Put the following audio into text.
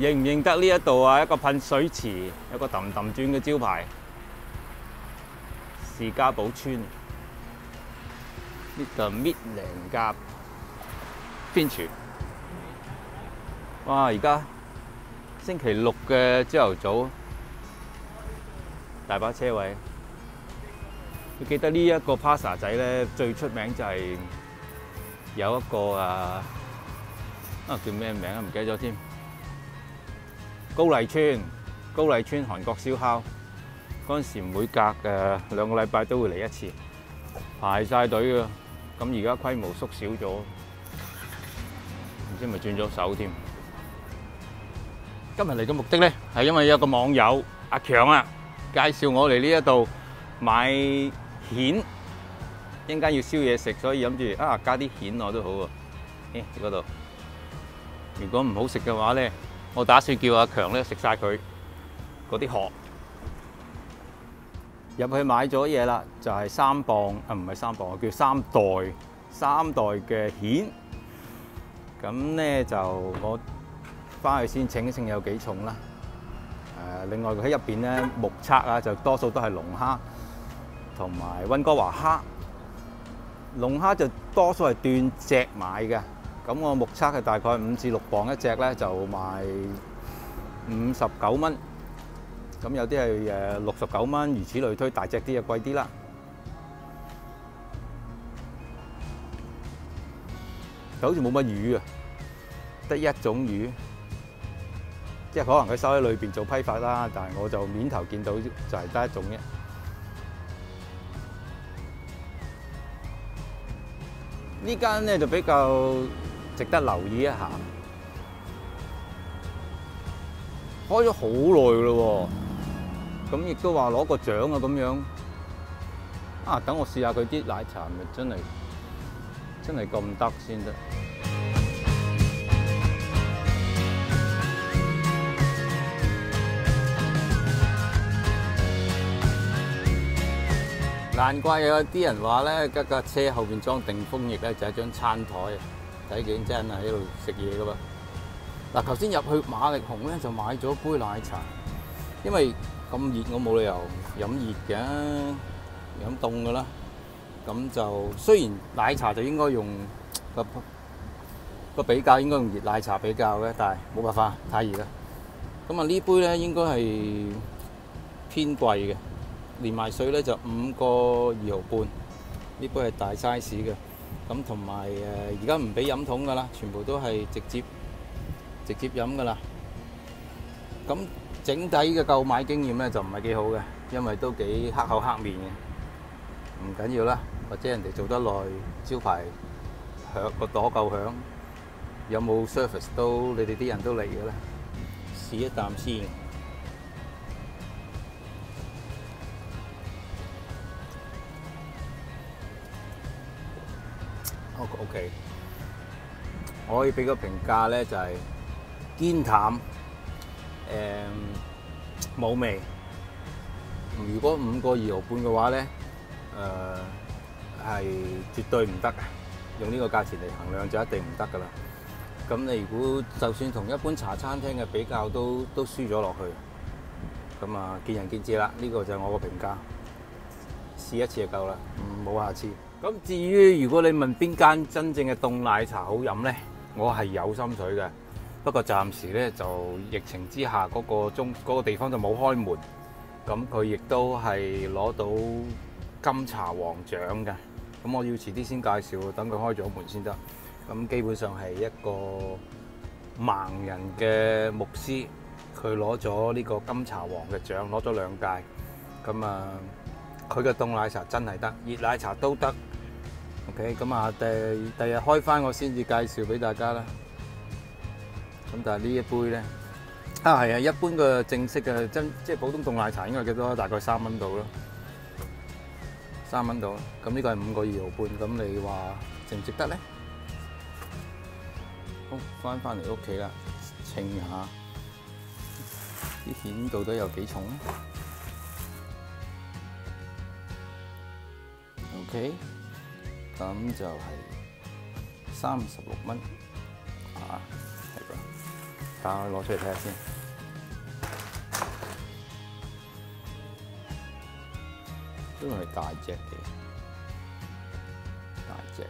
認唔認得呢一度啊？一個噴水池，一個氹氹轉嘅招牌，士家堡村呢個搣零甲邊處。哇！而家星期六嘅朝頭早，大把車位。你記得呢一個 Plaza 仔咧，最出名就係有一個啊啊叫咩名啊？唔記得咗添。高麗村，高麗村韓國燒烤嗰陣時，每隔誒兩個禮拜都會嚟一次，排晒隊㗎。咁而家規模縮小咗，唔知咪轉咗手添。今日嚟嘅目的咧，係因為有個網友阿強啊，介紹我嚟呢一度買蜆，一陣間要燒嘢食，所以諗住啊加啲蜆落都好喎。誒嗰度，如果唔好食嘅話咧，我打算叫阿強咧食晒佢嗰啲殼。入去買咗嘢啦，就係、三磅啊，唔係三磅，叫三袋三袋嘅蜆。咁咧就我翻去先稱一稱有幾重啦。誒，另外佢喺入邊咧目測啊，就多數都係龍蝦同埋溫哥華蝦。龍蝦就多數係斷隻買嘅，咁我目測係大概五至六磅一隻咧，就賣五十九蚊。咁有啲係誒六十九蚊，如此類推，大隻啲就貴啲啦。就好似冇乜魚啊，得一種魚，即係可能佢收喺裏邊做批發啦，但係我就面頭見到就係得一種啫。呢間咧就比較值得留意一下，開咗好耐咯喎，咁亦都話攞個獎啊咁樣。啊，等我試下佢啲奶茶，咪真係真係咁得先得。難怪有啲人話咧，架架車後邊裝定風翼咧，就係張餐台！睇景真係喺度食嘢噶噃。嗱，頭先入去馬力紅咧，就買咗杯奶茶，因為咁熱，我冇理由飲熱嘅，飲凍噶啦。咁就雖然奶茶就應該用個個比較應該用熱奶茶比較嘅，但係冇辦法，太熱啦。咁啊，呢杯咧應該係偏貴嘅。連埋水咧就五個二毫半，呢杯係大 size 嘅，咁同埋誒而家唔俾飲桶噶啦，全部都係直接直接飲噶啦。咁整體嘅購買經驗咧就唔係幾好嘅，因為都幾黑口黑面嘅。唔緊要啦，或者人哋做得耐，招牌響個朵夠響，有冇 service 都你哋啲人都嚟嘅啦。試一啖先。O K，我可以俾個評價咧，就係堅淡，誒冇味。如果五個二毫半嘅話咧，誒係絕對唔得。用呢個價錢嚟衡量就一定唔得噶啦。咁你如果就算同一般茶餐廳嘅比較，都都輸咗落去。咁啊，見仁見智啦。呢個就係我個評價。試一次就夠啦，冇下次。咁至於如果你問邊間真正嘅凍奶茶好飲呢？我係有心水嘅。不過暫時呢，就疫情之下嗰個中嗰個地方就冇開門。咁佢亦都係攞到金茶王獎嘅。咁我要遲啲先介紹，等佢開咗門先得。咁基本上係一個盲人嘅牧師，佢攞咗呢個金茶王嘅獎，攞咗兩屆。咁啊〜佢嘅凍奶茶真係得，熱奶茶都得。OK，咁啊，第第日開翻我先至介紹俾大家啦。咁但係呢一杯咧，啊係啊，一般嘅正式嘅真即係普通凍奶茶應該幾多？大概三蚊到咯，三蚊到。咁呢個係五個二毫半，咁你話值唔值得咧？好，翻翻嚟屋企啦，稱下啲蜆到底有幾重？OK，咁就係三十六蚊，啊，係噃。打開攞出嚟睇下先。都係大隻嘅，大隻。